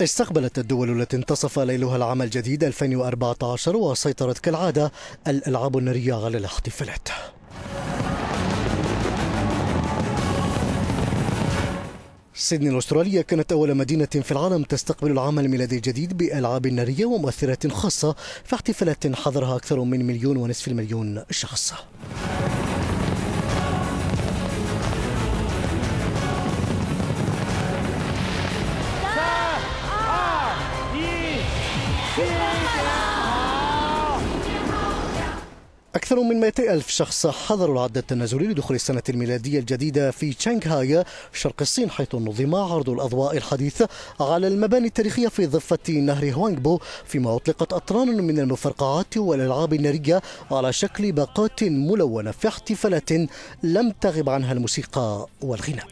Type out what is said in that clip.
استقبلت الدول التي انتصف ليلها العام الجديد 2014 وسيطرت كالعادة الألعاب النارية على الاحتفالات سيدني الأسترالية كانت أول مدينة في العالم تستقبل العام الميلادي الجديد بألعاب نارية ومؤثرات خاصة في احتفالات حضرها أكثر من مليون ونصف المليون شخص. أكثر من 200 ألف شخص حضروا العد التنازلي لدخول السنة الميلادية الجديدة في شانغهاي شرق الصين حيث نظم عرض الأضواء الحديث على المباني التاريخية في ضفة نهر هوانغبو فيما أطلقت أطران من المفرقعات والألعاب النارية على شكل باقات ملونة في احتفالات لم تغب عنها الموسيقى والغناء.